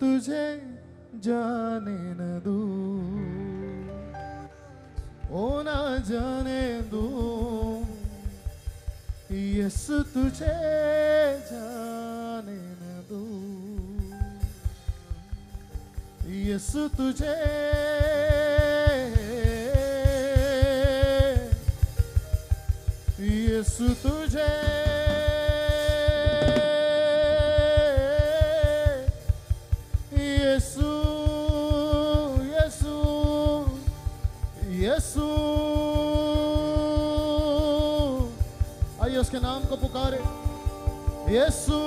तुझे जाने न दू। ओ ना जाने दू। यस तुझे जाने न दू। यस तुझे यीशु तुझे यीशु यीशु यीशु आइए उसके नाम को पुकारे यीशु